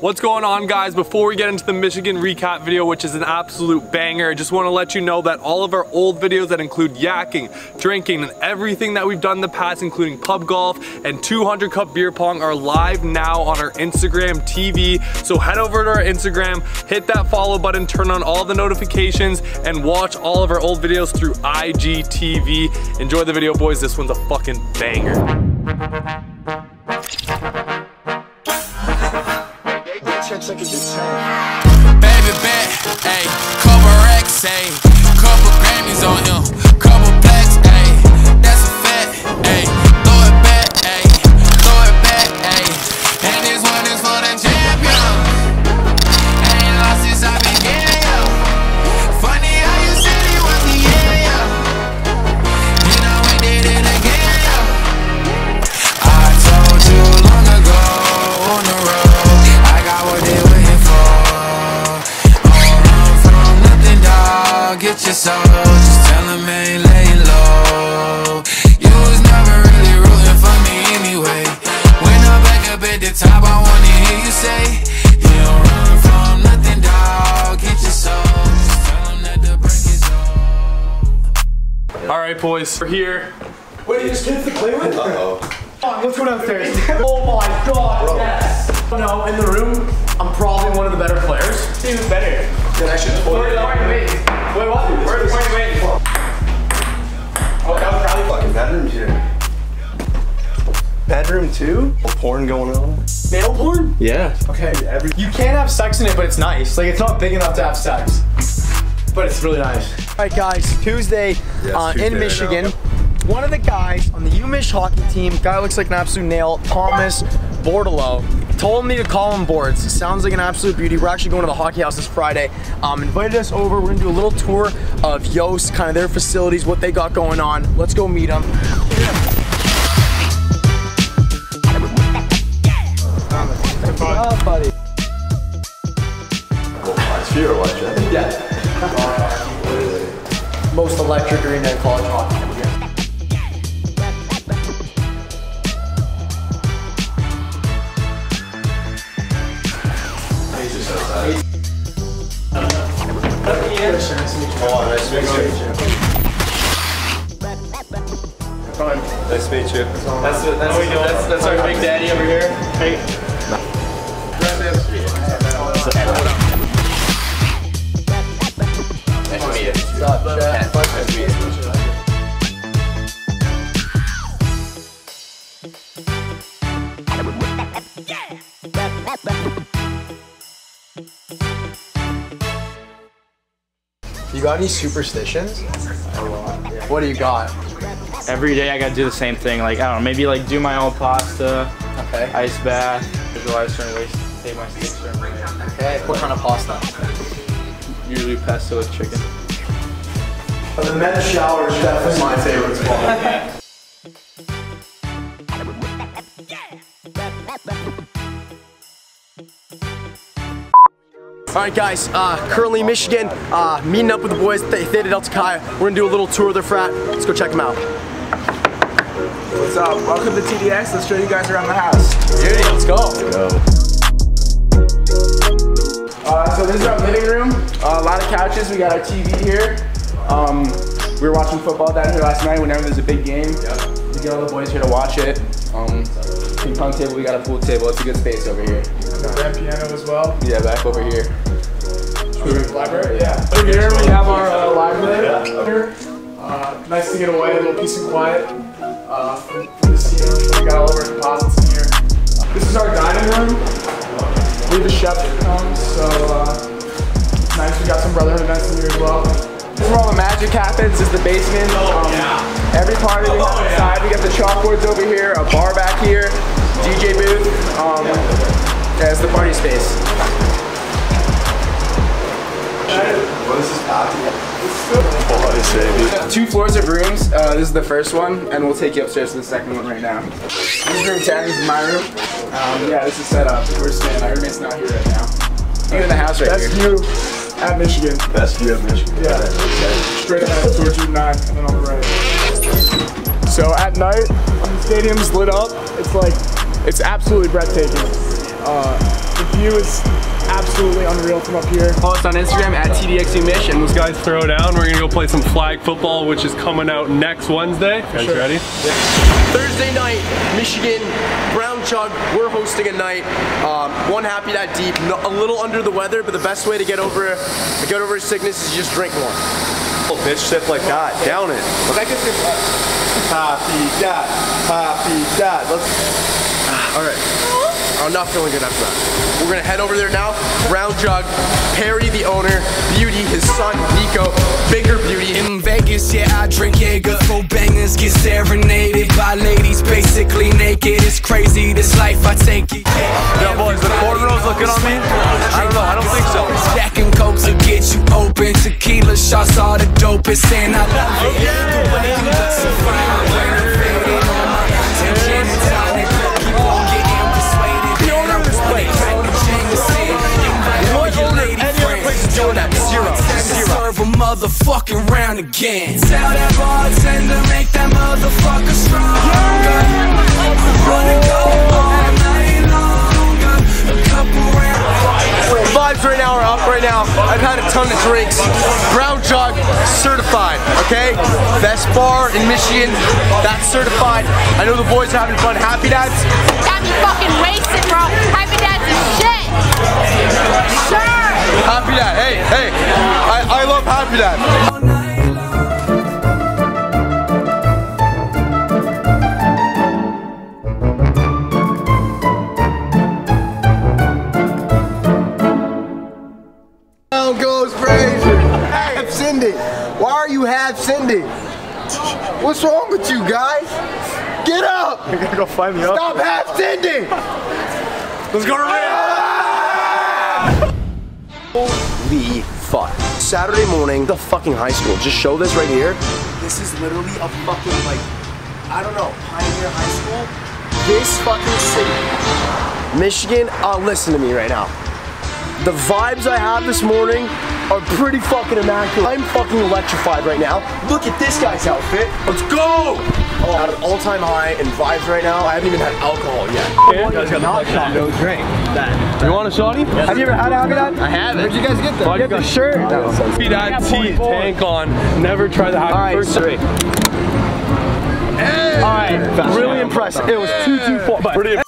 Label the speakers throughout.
Speaker 1: What's going on guys? Before we get into the Michigan recap video, which is an absolute banger, I just want to let you know that all of our old videos that include yakking, drinking, and everything that we've done in the past, including pub golf and 200 cup beer pong are live now on our Instagram TV. So head over to our Instagram, hit that follow button, turn on all the notifications, and watch all of our old videos through IGTV. Enjoy the video boys, this one's a fucking banger.
Speaker 2: Baby bet, ayy, couple racks, ayy, couple Grammys on him, couple blacks, ayy, that's a fact, ayy, over.
Speaker 1: All right boys, we're here.
Speaker 3: Wait, you just kids to play with? Uh-oh. Let's go downstairs. oh my god, yes! No, in the room, I'm probably one of the better players. Who's better? Then I should play.
Speaker 4: Wait, what? Where, where are you waiting for?
Speaker 3: Oh, that was probably
Speaker 5: Fucking bedroom here. Bedroom two? A Porn going on?
Speaker 3: male porn?
Speaker 5: Yeah.
Speaker 3: Okay, every you can't have sex in it, but it's nice. Like it's not big enough to have sex, but it's really nice. All right, guys. Tuesday, uh,
Speaker 5: Tuesday
Speaker 3: in Michigan.
Speaker 5: now.
Speaker 3: One of the guys on the UMich hockey team, guy looks like an absolute nail, Thomas Bordeleau, told me to call him boards. Sounds like an absolute beauty. We're actually going to the hockey house this Friday. Um, invited us over. We're gonna do a little tour of Yost, kind of their facilities, what they got going on. Let's go meet them. What's up, buddy?
Speaker 5: Last year or
Speaker 3: Most electric arena in college hockey.
Speaker 5: Oh, nice to meet you. Nice to meet you.
Speaker 4: That's, that's, that's, that's our big daddy over here. Hey. You
Speaker 3: got any superstitions? What do you got?
Speaker 4: Every day I gotta do the same thing. Like, I don't know, maybe like do my own pasta,
Speaker 3: Okay.
Speaker 4: ice bath, visualize certain ways to take my steak certain way.
Speaker 3: Okay. What kind of pasta?
Speaker 4: Usually pesto with chicken.
Speaker 3: The men's shower is definitely my favorite spot. All right, guys. Uh, currently Michigan, uh, meeting up with the boys at the Theta Delta Chi. We're gonna do a little tour of their frat. Let's go check them out.
Speaker 6: What's up? Welcome to TDX. Let's show you guys around the house.
Speaker 3: Beauty, let's go.
Speaker 6: Uh, so this is our living room. Uh, a lot of couches. We got our TV here. Um, we were watching football down here last night. Whenever there's a big game, we get all the boys here to watch it. Um, ping pong table. We got a pool table. It's a good space over here.
Speaker 3: Grand piano as well.
Speaker 6: Yeah, back over here.
Speaker 3: Library, yeah. Over here we have our uh, library up here. Uh, nice to get away, a little peace and quiet uh, from, from the scene. We got all of our deposits in here. This is our dining room. We have a chef that comes, so uh, it's nice. We got some brotherhood events in here as well.
Speaker 6: This is where all the magic happens. Is the basement. Um, Every party we have inside. We got the chalkboards over here, a bar back here, DJ booth. Um, yeah, it's the party space. Two floors of rooms. Uh, this is the first one, and we'll take you upstairs to the second one right now. This is room 10. This is my room. Um, yeah, this is set up. We're staying. My roommate's not here right now. You're in the house right
Speaker 3: Best
Speaker 6: here.
Speaker 3: view at Michigan.
Speaker 5: Best view of Michigan.
Speaker 3: Yeah. Straight ahead towards Route 9 and then on the right. So at night, the stadium's lit up, it's like, it's absolutely breathtaking. Uh, the
Speaker 7: view is absolutely unreal from up here.
Speaker 6: Follow us on Instagram at TDX UMich and
Speaker 1: Those guys throw down. We're gonna go play some flag football, which is coming out next Wednesday. guys
Speaker 7: sure.
Speaker 1: ready?
Speaker 3: Thursday night, Michigan, Brown Jug, we're hosting a night. Um, one happy that deep, no, a little under the weather, but the best way to get over get over sickness is just drink more.
Speaker 5: Oh, bitch, shit like that. Down it. Happy dad. Happy dad. Let's.
Speaker 3: All right. I'm not feeling good after that. We're gonna head over there now. Brown Jug, Perry the owner, Beauty, his son Nico, bigger Beauty.
Speaker 8: In Vegas, yeah, I drink Jaeger. Full bangers get serenaded by ladies basically naked. It's crazy, this life I take it.
Speaker 1: Yo, boys, the cornrows looking on me? I don't know. I don't think so.
Speaker 8: Stacking cokes will get you open. Tequila shots are the dopest, and I love it. The a motherfucking round again. Tell that bartender, make that motherfucker stronger. Wanna go all night longer. A couple rounds.
Speaker 3: Vibes right now are up right now. I've had a ton of drinks. Brown Jug, certified, okay? Best bar in Michigan, that's certified. I know the boys are having fun. Happy dads?
Speaker 9: Got me fucking wasted, bro. Happy Dad's is shit. Sure.
Speaker 3: Happy dad. Hey, hey. I, I love Happy Dad.
Speaker 8: all night long.
Speaker 5: Down goes Frazier. Half sending. Why are you half sending? What's wrong with you guys? Get up!
Speaker 7: You gotta go find me up.
Speaker 5: Stop half sending!
Speaker 7: Let's go to
Speaker 3: Holy fuck. Saturday morning, the fucking high school. Just show this right here. This is literally a fucking like, I don't know, Pioneer High School. This fucking city. Michigan, uh, listen to me right now. The vibes I have this morning are pretty fucking immaculate. I'm fucking electrified right now. Look at this guy's outfit. Let's go! Oh, at an all-time high in vibes right now. I haven't even had alcohol yet.
Speaker 5: No drink.
Speaker 1: You want a shotty?
Speaker 6: Have you ever had a Happy Dad?
Speaker 5: I have it. Where'd you guys get that?
Speaker 6: You have the shirt?
Speaker 1: Happy Dad tee tank on. Never try the happy
Speaker 6: All right,
Speaker 1: first
Speaker 6: three. All right, really impressive. It was two, two, four. But
Speaker 1: Pretty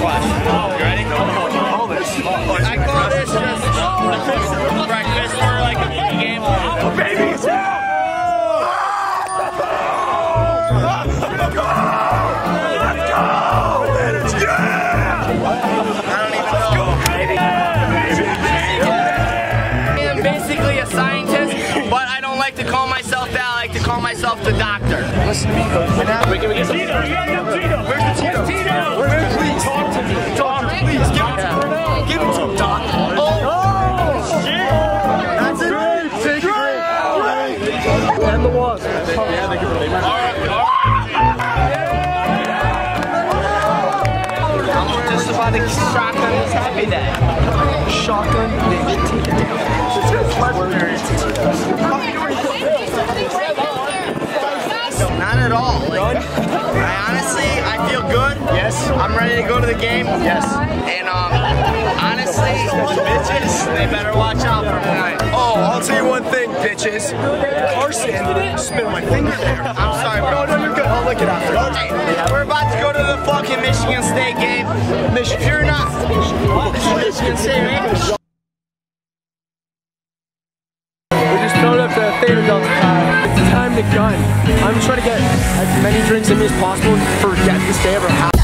Speaker 10: Watch, oh, watch. You ready? I call this just breakfast for like a game. Or baby. Let's go! I am basically a scientist, but I don't like to call myself that. I like to call myself the doctor. Listen to me. Wait, can we get some? Tito, you gotta know Tito. Where's the Tito? Tito. Where's the please I'm just about to shotgun this happy day.
Speaker 7: Shotgun.
Speaker 10: Not at all. Like, I honestly, I feel good. Yes. I'm ready to go to the game. Yes. And um, honestly, bitches, they better watch out for tonight.
Speaker 3: Oh, I'll tell you one thing, bitches. Carson spit on my finger there.
Speaker 10: I'm sorry, bro.
Speaker 3: No, no, you're good. I'll lick it after.
Speaker 10: Hey, we're about to go to the fucking Michigan State game. If you're not, Michigan State, right?
Speaker 7: We just filled up the Theta Delta tire. It's time to gun. I'm just trying to get as many drinks in as possible forget this day ever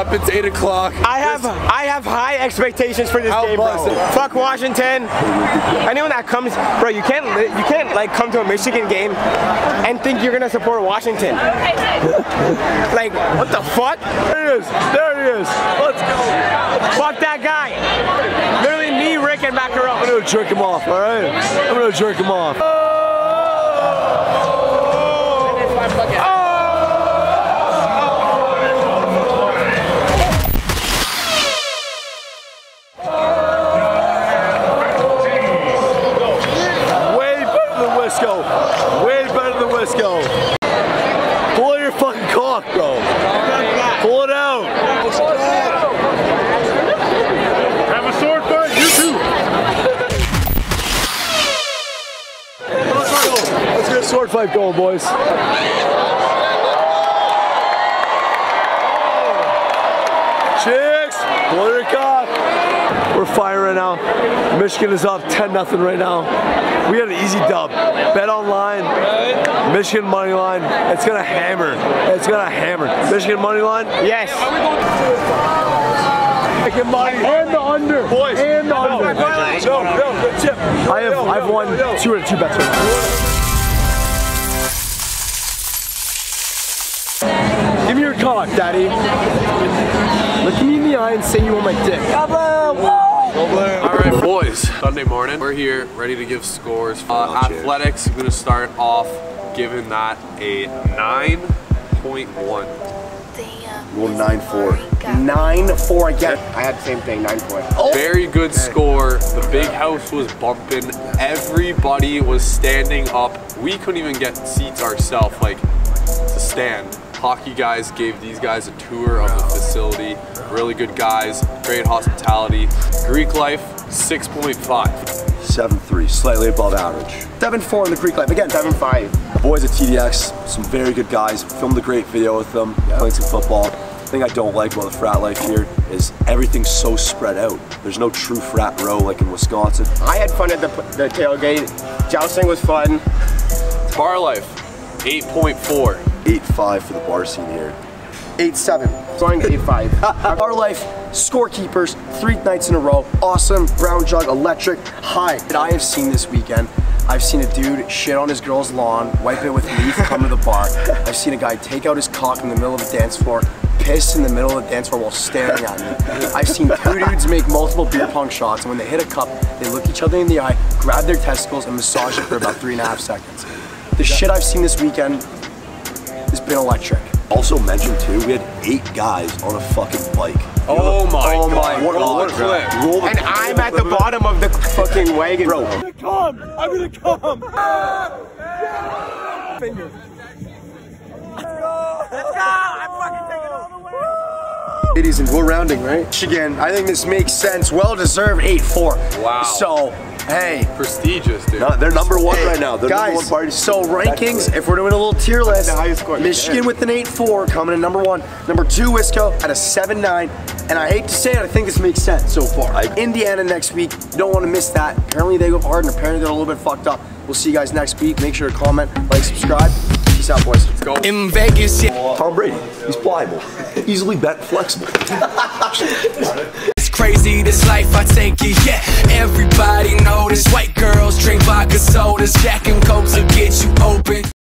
Speaker 1: up. It's 8 o'clock.
Speaker 3: I have I have high expectations for this game, bro. Fuck Washington. Anyone that comes, bro, you can't you can't like come to a Michigan game and think you're gonna support Washington. like what the fuck? There it is. There it is. Let's go. Fuck that guy. Literally me, Rick, and Maccarone. I'm gonna jerk him off. All right. I'm gonna jerk him off. Get a sword fight going, boys. Chicks, pull your cock. We're firing right now. Michigan is up 10 nothing right now. We had an easy dub. BetOnline. Michigan money line. It's gonna hammer. It's gonna hammer. Michigan money line. Yes. Michigan money and the under. Boys. And the under. No, no, good tip. I have I've won two out of two bets right now. Give me your cock, daddy. Look me in the eye and say you want my dick.
Speaker 1: All right, boys. Sunday morning, we're here, ready to give scores. Uh, athletics, I'm gonna start off giving that a 9.1.
Speaker 3: Roll nine four. Nine four again. I had the same thing. Nine four.
Speaker 1: Very good score. The big house was bumping. Everybody was standing up. We couldn't even get seats ourselves, like to stand. Hockey guys gave these guys a tour of the facility. Really good guys, great hospitality. Greek life, 6.5.
Speaker 3: 7-3, slightly above average. 7-4 in the Greek life. Again, 7-5. The boys at TDX, some very good guys. Filmed a great video with them, playing some football. The thing I don't like about the frat life here is everything's so spread out. There's no true frat row like in Wisconsin.
Speaker 11: I had fun at the, the tailgate. Jousting was fun.
Speaker 1: Bar life, 8.4.
Speaker 3: 8-5 for the bar scene here. 8-7.
Speaker 11: Going 8-5.
Speaker 3: Our life, scorekeepers, three nights in a row, awesome, brown jug, electric, high. that I have seen this weekend, I've seen a dude shit on his girl's lawn, wipe it with leaf, come to the bar. I've seen a guy take out his cock in the middle of a dance floor, piss in the middle of the dance floor while staring at me. I've seen two dudes make multiple beer pong shots, and when they hit a cup, they look each other in the eye, grab their testicles, and massage it for about three and a half seconds. The shit I've seen this weekend has been electric. Also mentioned too, we had eight guys on a fucking bike.
Speaker 1: Oh my
Speaker 3: oh
Speaker 1: God.
Speaker 3: my
Speaker 1: What a-
Speaker 3: god.
Speaker 1: what a clip.
Speaker 3: Roll the
Speaker 11: And I'm at the bottom of the fucking wagon.
Speaker 3: Bro, I'm gonna
Speaker 7: Come! I'm gonna come!
Speaker 3: ladies and we're rounding, right? Michigan, I think this makes sense. Well deserved 8-4.
Speaker 1: Wow.
Speaker 3: So, hey.
Speaker 1: Prestigious, dude.
Speaker 12: No, they're number one
Speaker 3: Hey,
Speaker 12: right now. They're number one party.
Speaker 3: so rankings, if we're doing a little tier list,
Speaker 11: the highest score.
Speaker 3: Michigan
Speaker 11: Yeah.
Speaker 3: with an 8-4 coming in number one. Number two, Wisco at a 7-9. And I hate to say it, I think this makes sense so far. Indiana next week, you don't want to miss that. Apparently they go hard and apparently they're a little bit fucked up. We'll see you guys next week. Make sure to comment, like, subscribe. Peace out, boys. Let's
Speaker 1: go.
Speaker 8: In Vegas, yeah.
Speaker 12: Tom Brady, he's pliable, easily bet, flexible.
Speaker 8: crazy, this life I take it, yeah. Everybody know this. White girls drink vodka sodas. Jack and Cokes will get you open.